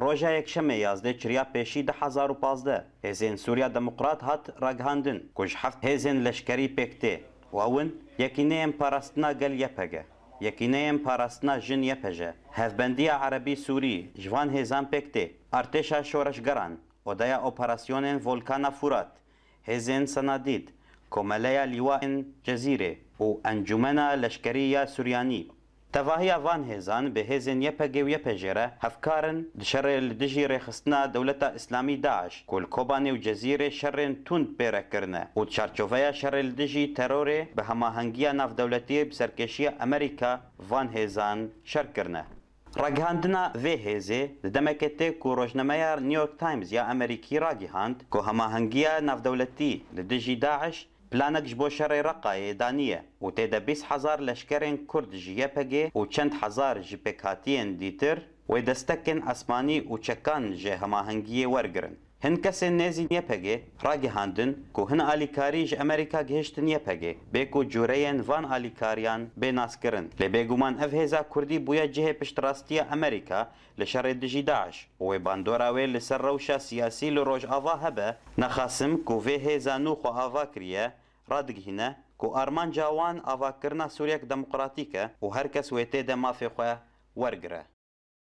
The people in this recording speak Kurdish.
Roja Yekşemê yazdeh çirya pêşî du hezar û pazdeh Hêzên Sûriya Demokrat hat ragihandin ku ji heft hêzên leşkerî pêk tê û ew in, Yekîneyên Parastina Gel ypg, Yekîneyên Parastina Jin ypj, Hevbendiya Erebî Sûrî ji van hêzan pêk tê, Artêşa Şoreşgeran, Odaya Operasyonên Volkana Fûrat, Hêzên Senadîd, Komeleya Lîwaên Cezîrê û Encûmena Leşkerî ya Suryanî. Tevahiya van hêzan bi hêzên YPG û YPJ re hevkar in di şerê li dijî rêxistina Dewleta Îslamî DAIŞ ku li Kobanê û Cezîrê şerên tund pê re kirine û di çarçoveya şerê li dijî terorê bi hemahengiya navdewletiyê bi serkêşiya Amerîka van hêzan şer kirine. Ragihandina vê hêzê di demekê tê ku rojnameya New York Times ya Amerîkî ragihand ku hemahengiya navdewletî li dijî DAIŞ Planek ji bo şerê Reqayê daniye û tê de bîst hezar leşkerên Kurd ji YPG û çend hezar ji pêkhatiyên dîtir wê destekên esmanî û çekan ji hemahengiyê wergirin. Hin kesên nêzîn YPG ragihandin ku hin alîkarî ji Emerîka gihiştin YPG bê ku cureyên van alîkariyan bê naskirin. Lê bêguman ev hêza Kurdî bûye cihê piştrastiya Emerîka Li şerê dijî DAIŞ û wê bandora wê li ser rewşa siyasî li Rojava hebe, Nexasim ku vê hêza nû xwe ava kiriye, radigihîne ku armanca wan avakirina Sûriyek demokratîk e û her kes wê tê de mafê xwe wergire.